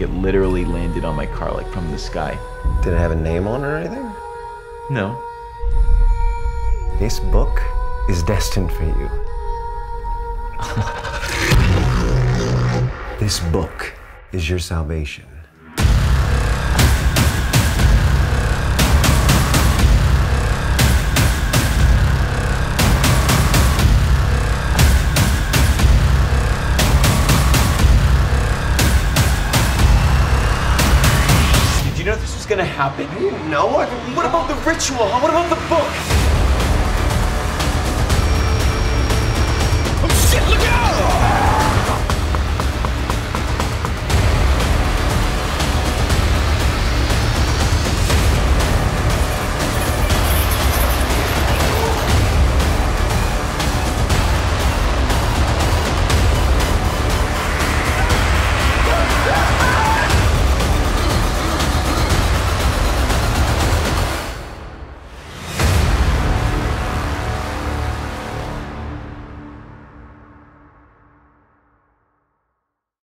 It literally landed on my car like from the sky. Did it have a name on it or anything? No. This book is destined for you. this book is your salvation. This was gonna happen? No, I What about the ritual? What about the book?